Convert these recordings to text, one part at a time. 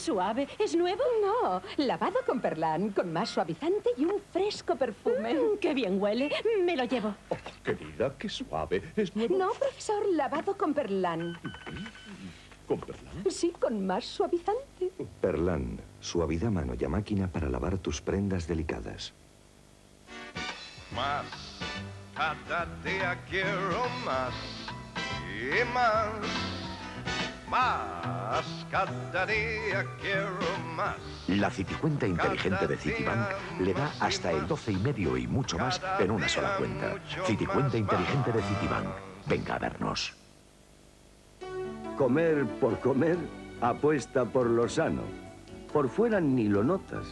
suave! ¿Es nuevo? No, lavado con perlán, con más suavizante y un fresco perfume. Mm, ¡Qué bien huele! Me lo llevo. Oh, querida, qué suave. ¿Es nuevo? No, profesor, lavado con perlán. ¿Con perlán? Sí, con más suavizante. Perlán, suavidad mano y máquina para lavar tus prendas delicadas. Más, cada día quiero más y más. Más, cada día quiero más. La Citicuenta inteligente de Citibank le da hasta el 12 y medio y mucho más en una sola cuenta. Citicuenta inteligente de Citibank. Venga a vernos. Comer por comer, apuesta por lo sano. Por fuera ni lo notas.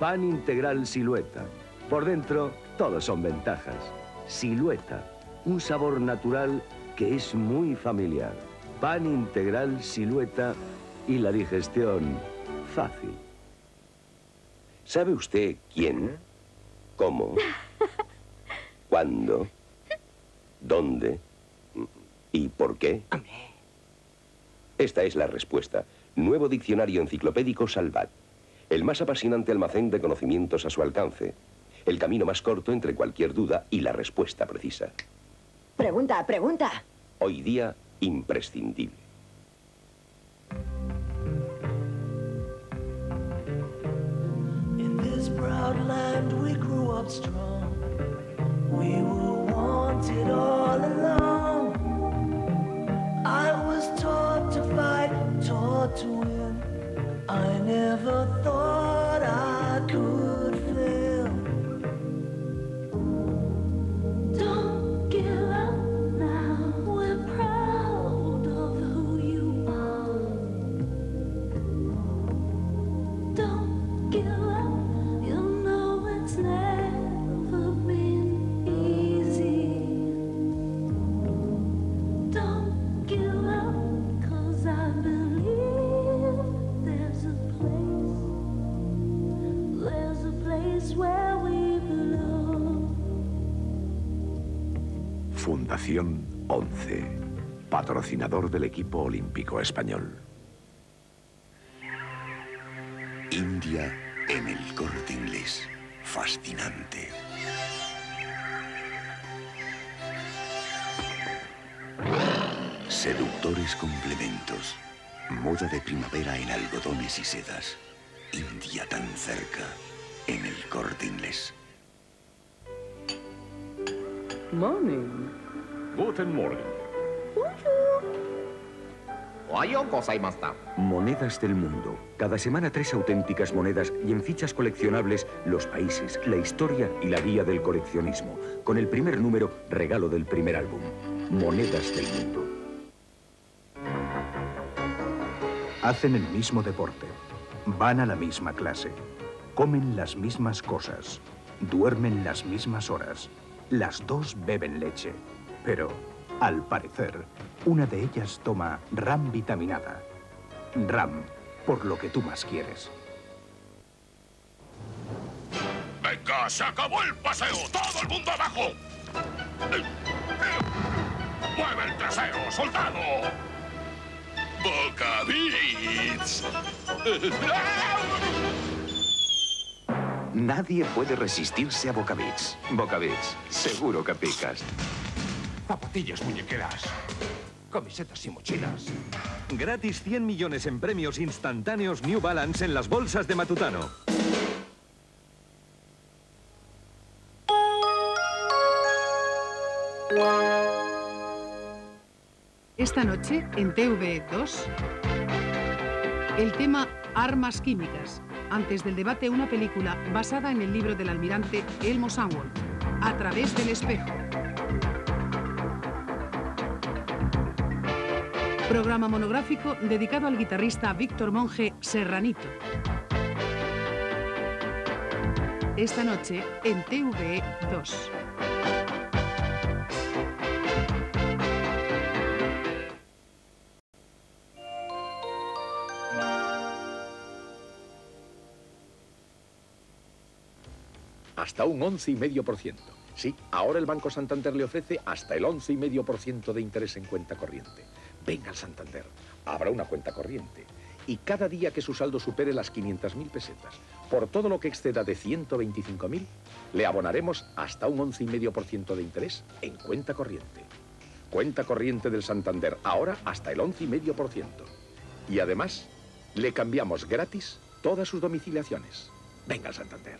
Pan integral silueta. Por dentro, todo son ventajas. Silueta, un sabor natural que es muy familiar. Pan integral silueta y la digestión fácil. ¿Sabe usted quién? ¿Cómo? ¿Cuándo? ¿Dónde? ¿Y por qué? Esta es la respuesta. Nuevo diccionario enciclopédico Salvat. El más apasionante almacén de conocimientos a su alcance. El camino más corto entre cualquier duda y la respuesta precisa. Pregunta, pregunta. Hoy día, imprescindible. In this proud land we grew up strong. We were Fundación 11. Patrocinador del equipo olímpico español. India en el corte inglés. Fascinante. Seductores complementos. Moda de primavera en algodones y sedas. India tan cerca. En el corte inglés. Morning. Guten Morgen. Monedas del mundo. Cada semana tres auténticas monedas y en fichas coleccionables los países, la historia y la guía del coleccionismo. Con el primer número, regalo del primer álbum. Monedas del mundo. Hacen el mismo deporte, van a la misma clase, comen las mismas cosas, duermen las mismas horas. Las dos beben leche, pero, al parecer, una de ellas toma RAM vitaminada. RAM, por lo que tú más quieres. ¡Venga, se acabó el paseo! ¡Todo el mundo abajo! ¡Mueve el trasero, soldado! ¡Boca Beats! Nadie puede resistirse a Bocavits. Bocavits, seguro que picas. Zapatillas muñequeras. Camisetas y mochilas. Gratis 100 millones en premios instantáneos New Balance en las bolsas de Matutano. Esta noche, en TV2, el tema Armas Químicas. Antes del debate, una película basada en el libro del almirante Elmo Samwell, A través del espejo. Programa monográfico dedicado al guitarrista Víctor Monge Serranito. Esta noche en TV2. Hasta un 11,5%. Sí, ahora el Banco Santander le ofrece hasta el 11,5% de interés en cuenta corriente. Venga al Santander, abra una cuenta corriente y cada día que su saldo supere las 500.000 pesetas, por todo lo que exceda de 125.000, le abonaremos hasta un 11,5% de interés en cuenta corriente. Cuenta corriente del Santander, ahora hasta el 11,5%. Y además, le cambiamos gratis todas sus domiciliaciones. Venga al Santander.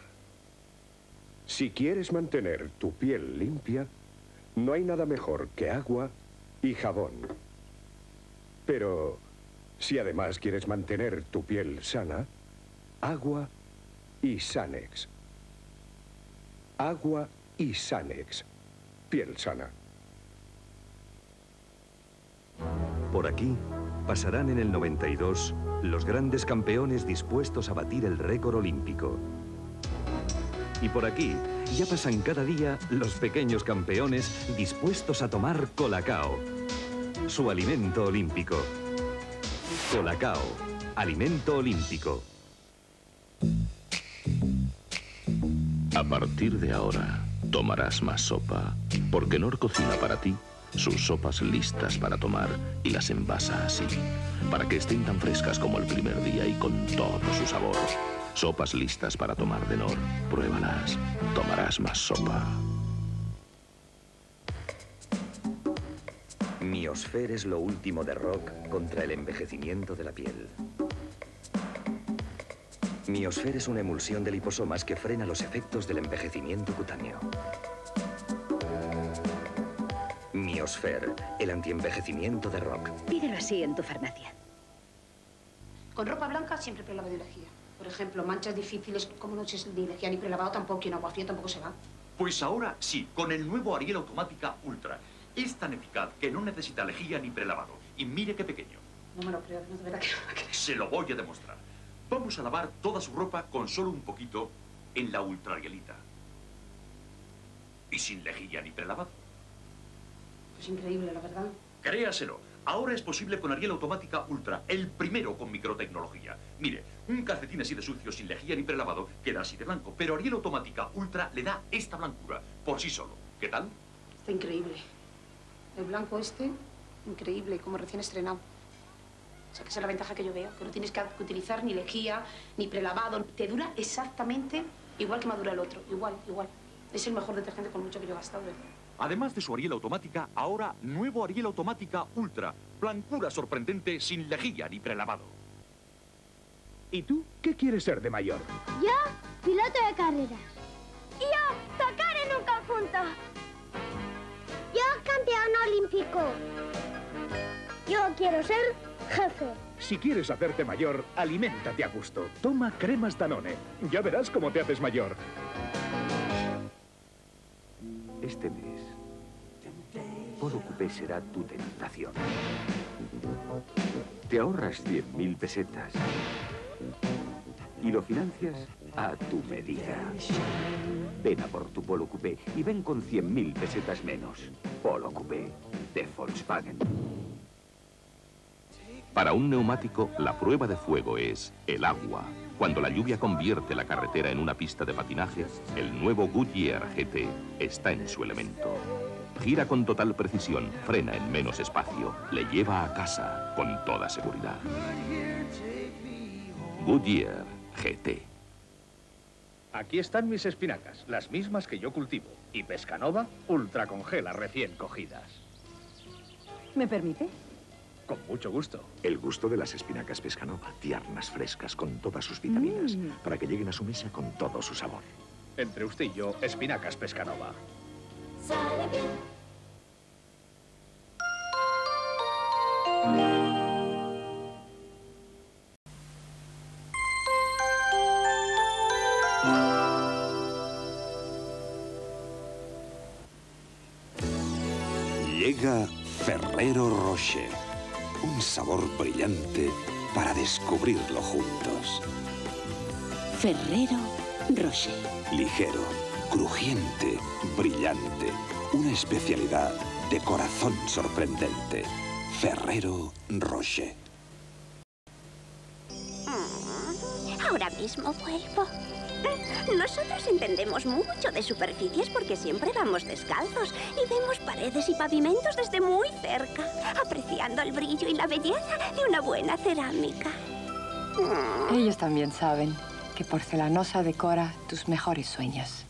Si quieres mantener tu piel limpia, no hay nada mejor que agua y jabón. Pero si además quieres mantener tu piel sana, agua y Sanex. Agua y Sanex. Piel sana. Por aquí pasarán en el 92 los grandes campeones dispuestos a batir el récord olímpico. Y por aquí ya pasan cada día los pequeños campeones dispuestos a tomar colacao, su alimento olímpico. Colacao, alimento olímpico. A partir de ahora, tomarás más sopa, porque Nor cocina para ti sus sopas listas para tomar y las envasa así, para que estén tan frescas como el primer día y con todo su sabor. Sopas listas para tomar de Nor. Pruébalas. Tomarás más sopa. Miosfer es lo último de rock contra el envejecimiento de la piel. Miosfer es una emulsión de liposomas que frena los efectos del envejecimiento cutáneo. Miosfer, el antienvejecimiento de rock. Pídelo así en tu farmacia. Con ropa blanca siempre prelavado y lejía. Por ejemplo, manchas difíciles como no se ni lejía ni prelavado tampoco y en agua fría tampoco se va. Pues ahora sí, con el nuevo Ariel Automática Ultra. Es tan eficaz que no necesita lejía ni prelavado. Y mire qué pequeño. No me lo creo, no de verdad que no me creo. Se lo voy a demostrar. Vamos a lavar toda su ropa con solo un poquito en la Ultra Arielita. Y sin lejía ni prelavado. Es increíble, la verdad. Créaselo. Ahora es posible con Ariel Automática Ultra, el primero con microtecnología. Mire, un calcetín así de sucio, sin lejía ni prelavado, queda así de blanco. Pero Ariel Automática Ultra le da esta blancura, por sí solo. ¿Qué tal? Está increíble. El blanco este, increíble, como recién estrenado. O sea, que esa es la ventaja que yo veo, que no tienes que utilizar ni lejía, ni prelavado. Te dura exactamente igual que madura el otro. Igual, igual. Es el mejor detergente con mucho que yo he gastado, ¿verdad? Además de su Ariel Automática, ahora nuevo Ariel Automática Ultra. Blancura sorprendente sin lejía ni prelavado. ¿Y tú qué quieres ser de mayor? Yo, piloto de carreras. Y yo, tocar en un conjunto. Yo, quiero ser jefe. Si quieres hacerte mayor, aliméntate a gusto. Toma cremas Danone. Ya verás cómo te haces mayor. Este mes, Polo Coupé será tu tentación. Te ahorras 100.000 pesetas y lo financias a tu medida. Ven a por tu Polo Coupé y ven con 100.000 pesetas menos. Polo Coupé de Volkswagen. Para un neumático, la prueba de fuego es el agua. Cuando la lluvia convierte la carretera en una pista de patinaje, el nuevo Goodyear GT está en su elemento. Gira con total precisión, frena en menos espacio, le lleva a casa con toda seguridad. Goodyear GT. Aquí están mis espinacas, las mismas que yo cultivo. Y Pescanova ultra congela recién cogidas. ¿Me permite? Con mucho gusto. El gusto de las espinacas pescanova, tiernas, frescas, con todas sus vitaminas, Mm. para que lleguen a su mesa con todo su sabor. Entre usted y yo, espinacas Pescanova. Llega Ferrero Rocher. Un sabor brillante para descubrirlo juntos. Ferrero Rocher. Ligero, crujiente, brillante. Una especialidad de corazón sorprendente. Ferrero Rocher. Ahora mismo vuelvo. Nosotros entendemos mucho de superficies porque siempre vamos descalzos y vemos paredes y pavimentos desde muy cerca, apreciando el brillo y la belleza de una buena cerámica. Ellos también saben que porcelanosa decora tus mejores sueños.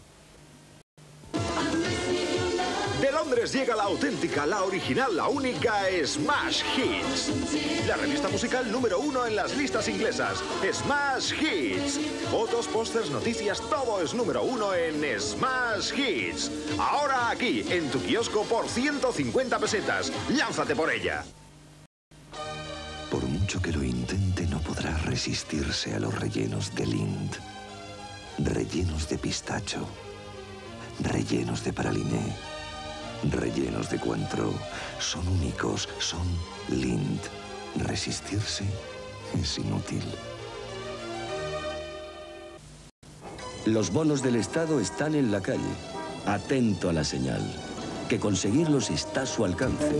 De Londres llega la auténtica, la original, la única Smash Hits. La revista musical número uno en las listas inglesas. Smash Hits. Fotos, pósters, noticias, todo es número uno en Smash Hits. Ahora aquí, en tu kiosco por 150 pesetas. Lánzate por ella. Por mucho que lo intente, no podrá resistirse a los rellenos de Lind. Rellenos de pistacho. Rellenos de praliné. Rellenos de Cointreau. Son únicos, son Lind. Resistirse es inútil. Los bonos del Estado están en la calle. Atento a la señal. Que conseguirlos está a su alcance.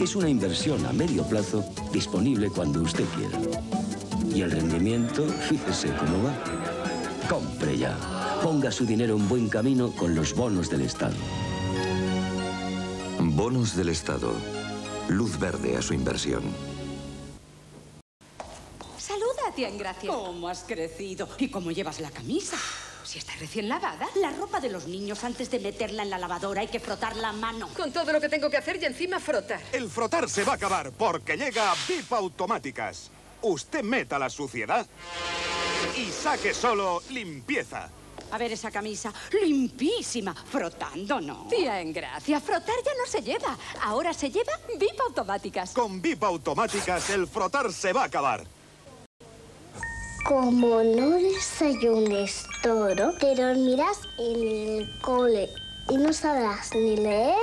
Es una inversión a medio plazo disponible cuando usted quiera. Y el rendimiento, fíjese cómo va. Compre ya. Ponga su dinero en buen camino con los bonos del Estado. Bonos del Estado. Luz verde a su inversión. Saluda, tía Ingracia. ¿Cómo has crecido? ¿Y cómo llevas la camisa? Si está recién lavada. La ropa de los niños antes de meterla en la lavadora hay que frotar la mano. Con todo lo que tengo que hacer y encima frotar. El frotar se va a acabar porque llega VIP Automáticas. Usted meta la suciedad y saque solo limpieza. A ver esa camisa, limpísima, frotando, ¿no? Tía Engracia, frotar ya no se lleva. Ahora se lleva VIP automáticas. Con VIP Automáticas el frotar se va a acabar. Como no desayunes toro, te dormirás en el cole y no sabrás ni leer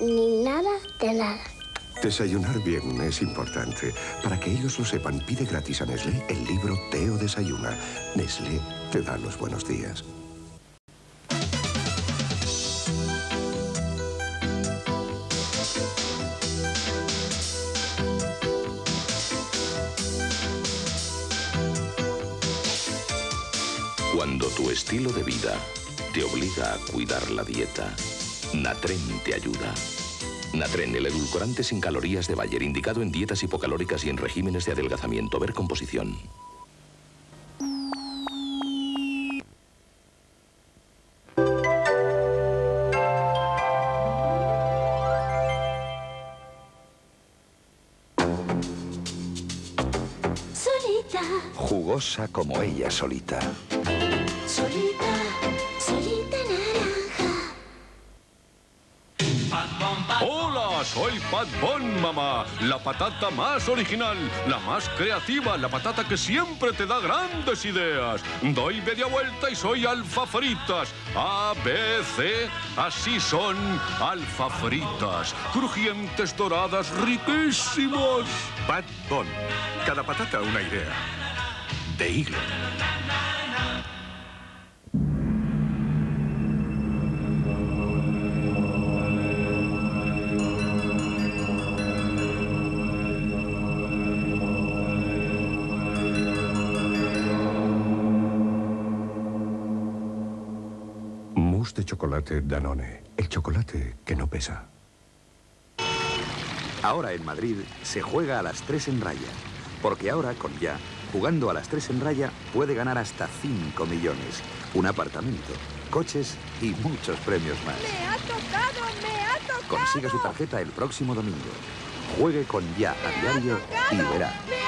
ni nada de nada. Desayunar bien es importante. Para que ellos lo sepan, pide gratis a Nestlé el libro Teo Desayuna. Nestlé te da los buenos días. Cuando tu estilo de vida te obliga a cuidar la dieta, Natren te ayuda. Natren, el edulcorante sin calorías de Bayer, indicado en dietas hipocalóricas y en regímenes de adelgazamiento. Ver composición. Solita, Jugosa como ella solita. solita, solita soy Pat Bon, mamá. La patata más original, la más creativa, la patata que siempre te da grandes ideas. Doy media vuelta y soy alfa fritas. A, B, C, así son alfa fritas. Crujientes, doradas, riquísimos. Pat Bon. Cada patata una idea. De hilo. Chocolate Danone. El chocolate que no pesa. Ahora en Madrid se juega a las 3 en raya. Porque ahora, con ya, jugando a las 3 en raya, puede ganar hasta 5 millones. Un apartamento, coches y muchos premios más. Me ha tocado, me ha tocado. Consiga su tarjeta el próximo domingo. Juegue con ya a diario y verá. Me